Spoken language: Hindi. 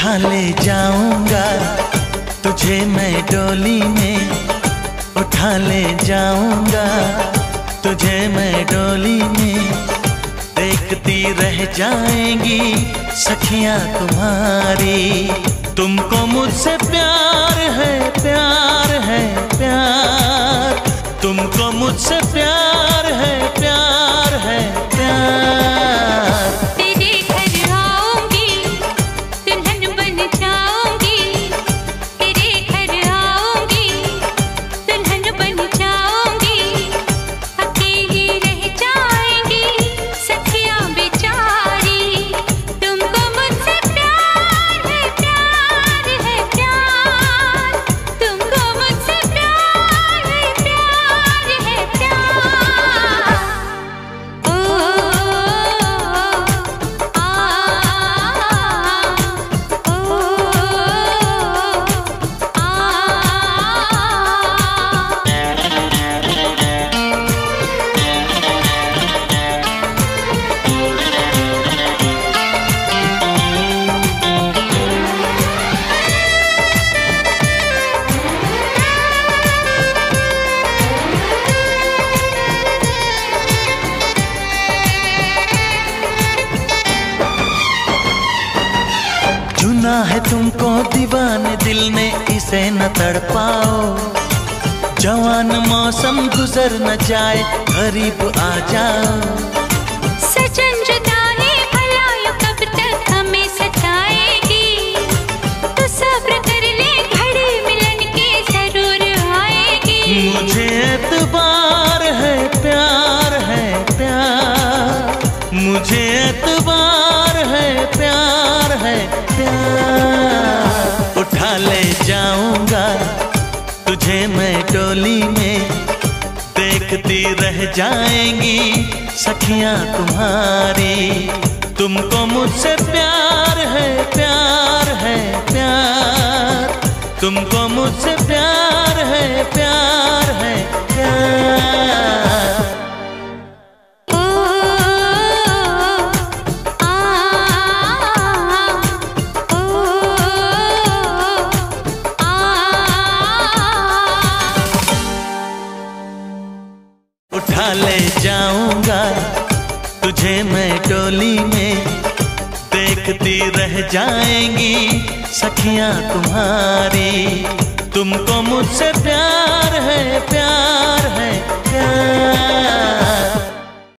उठा ले जाऊँगा, तुझे मैं डोली में उठा ले जाऊँगा, तुझे मैं डोली में देखती रह जाएँगी सखियाँ तुम्हारी। तुमको मुझसे प्यार है प्यार है, प्यार। तुमको मुझसे प्यार है तुमको दीवान दिल ने इसे न तड़ पाओ जवान मौसम गुजर न जाए, गरीब आ जाओ। तुझे मैं टोली में देखती रह जाएँगी सखिया तुम्हारी। तुमको मुझसे प्यार है प्यार है, प्यार। तुमको मुझसे प्यार है, प्यार। उठा ले जाऊँगा। तुझे मैं टोली में देखती रह जाएँगी। सखियाँ तुम्हारी, तुमको मुझसे प्यार है प्यार है, प्यार।